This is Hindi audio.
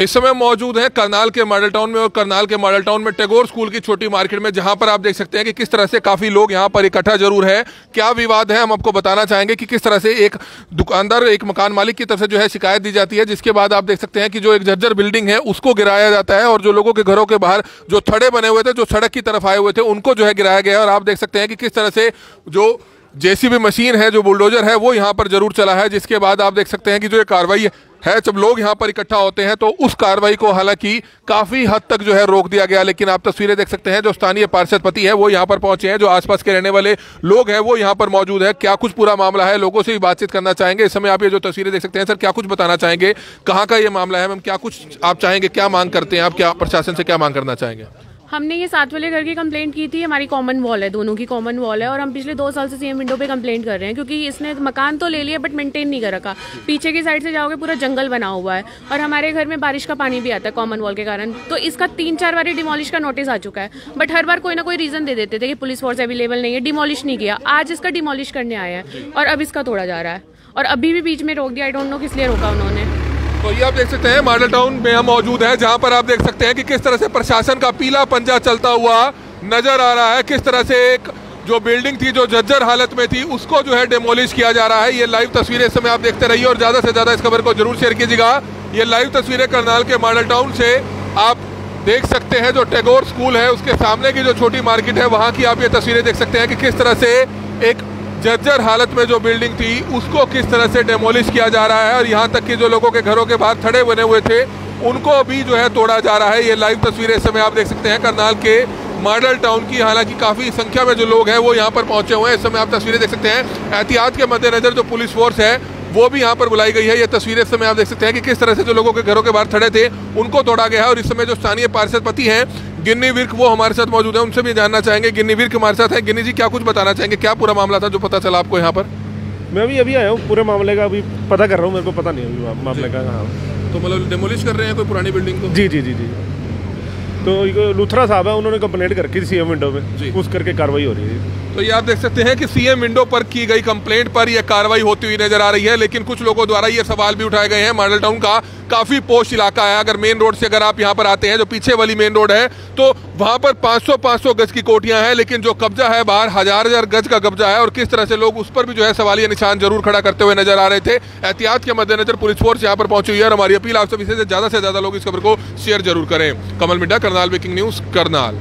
इस समय मौजूद है करनाल के मॉडल टाउन में और करनाल के मॉडल टाउन में टैगोर स्कूल की छोटी मार्केट में, जहाँ पर आप देख सकते हैं कि किस तरह से काफ़ी लोग यहाँ पर इकट्ठा ज़रूर है। क्या विवाद है? हम आपको बताना चाहेंगे कि किस तरह से एक दुकानदार, एक मकान मालिक की तरफ़ से जो है शिकायत दी जाती है, जिसके बाद आप देख सकते हैं कि जो एक जर्जर बिल्डिंग है, उसको गिराया जाता है और जो लोगों के घरों के बाहर जो थड़े बने हुए थे, जो सड़क की तरफ़ आए हुए थे, उनको जो है गिराया गया और आप देख सकते हैं कि किस तरह से जो जेसीबी मशीन है, जो बुलडोजर है, वो यहाँ पर ज़रूर चला है, जिसके बाद आप देख सकते हैं कि जो ये कार्रवाई है जब लोग यहाँ पर इकट्ठा होते हैं तो उस कार्रवाई को हालाँकि काफ़ी हद तक जो है रोक दिया गया, लेकिन आप तस्वीरें देख सकते हैं, जो स्थानीय पार्षद पति है, वो यहाँ पर पहुँचे हैं, जो आसपास के रहने वाले लोग हैं, वो यहाँ पर मौजूद है। क्या कुछ पूरा मामला है, लोगों से भी बातचीत करना चाहेंगे। इस समय आप ये जो तस्वीरें देख सकते हैं, सर, क्या कुछ बताना चाहेंगे? कहाँ का ये मामला है? मैम क्या कुछ, आप चाहेंगे, क्या मांग करते हैं? आप क्या प्रशासन से क्या मांग करना चाहेंगे? हमने ये सात वाले घर की कंप्लेंट की थी, हमारी कॉमन वॉल है, दोनों की कॉमन वॉल है और हम पिछले दो साल से सीएम विंडो पे कंप्लेंट कर रहे हैं क्योंकि इसने मकान तो ले लिया बट मेंटेन नहीं कर रखा। पीछे की साइड से जाओगे पूरा जंगल बना हुआ है और हमारे घर में बारिश का पानी भी आता है कॉमन वॉल के कारण। तो इसका तीन चार बार डिमोलिश का नोटिस आ चुका है। बट हर बार कोई ना कोई रीजन दे देते थे कि पुलिस फोर्स अवेलेबल नहीं है डिमोलिश नहीं किया। आज इसका डिमोलिश करने आया है और अब इसका तोड़ा जा रहा है। और अभी भी बीच में रोक दिया आई डोंट नो किस लिए रोका उन्होंने। तो ये आप देख सकते हैं मॉडल टाउन में हम मौजूद हैं, जहाँ पर आप देख सकते हैं कि किस तरह से प्रशासन का पीला पंजा चलता हुआ नज़र आ रहा है। किस तरह से एक जो बिल्डिंग थी, जो जर्जर हालत में थी, उसको जो है डेमोलिश किया जा रहा है। ये लाइव तस्वीरें इस समय आप देखते रहिए और ज़्यादा से ज़्यादा इस खबर को ज़रूर शेयर कीजिएगा। ये लाइव तस्वीरें करनाल के मॉडल टाउन से आप देख सकते हैं, जो टैगोर स्कूल है, उसके सामने की जो छोटी मार्केट है, वहाँ की आप ये तस्वीरें देख सकते हैं कि किस तरह से एक जर्जर हालत में जो बिल्डिंग थी, उसको किस तरह से डेमोलिश किया जा रहा है और यहाँ तक कि जो लोगों के घरों के बाहर खड़े बने हुए थे, उनको भी जो है तोड़ा जा रहा है। ये लाइव तस्वीरें इस समय आप देख सकते हैं, करनाल के मॉडल टाउन की। हालाँकि काफ़ी संख्या में जो लोग हैं, वो यहाँ पर पहुँचे हुए हैं। इस समय आप तस्वीरें देख सकते हैं, एहतियात के मद्देनजर जो पुलिस फोर्स है, वो भी यहाँ पर बुलाई गई है। ये तस्वीरें इस समय आप देख सकते हैं कि किस तरह से जो लोगों के घरों के बाहर खड़े थे, उनको तोड़ा गया है और इस समय जो स्थानीय पार्षद पति हैं गिन्नी विर्क वो हमारे साथ मौजूद है उनसे भी जानना चाहेंगे। गिन्नी विर्क हमारे साथ है। गिन्नी जी क्या कुछ बताना चाहेंगे? क्या पूरा मामला था जो पता चला आपको यहाँ पर? मैं भी अभी आया हूँ पूरे मामले का अभी पता कर रहा हूँ मेरे को पता नहीं अभी मामले का हाँ। तो मतलब डेमोलिश कर रहे हैं कोई पुरानी बिल्डिंग को? जी जी जी जी। तो लुथरा साहब है उन्होंने कंप्लेंट कर सी एम विंडो। में। उस करके कार्रवाई हो रही है। तो ये आप देख सकते हैं कि सीएम विंडो पर की गई कंप्लेंट पर यह कार्रवाई होती हुई नज़र आ रही है, लेकिन कुछ लोगों द्वारा ये सवाल भी उठाए गए हैं। मॉडल टाउन का काफ़ी पोस्ट इलाका है। अगर मेन रोड से अगर आप यहाँ पर आते हैं, जो पीछे वाली मेन रोड है तो वहाँ पर 500 500 गज की कोटियाँ हैं, लेकिन जो कब्जा है बाहर, हज़ार हज़ार गज का कब्जा है, और किस तरह से लोग उस पर भी जो है सवाल सवालिया निशान ज़रूर खड़ा करते हुए नज़र आ रहे थे। एहतियात के मद्देनजर पुलिस फोर्स यहाँ पर पहुँची हुई है, और हमारी अपील आप सभी से ज़्यादा से ज़्यादा लोग इस खबर को शेयर ज़रूर करें। Kamal Midda Karnal breaking news, Karnal.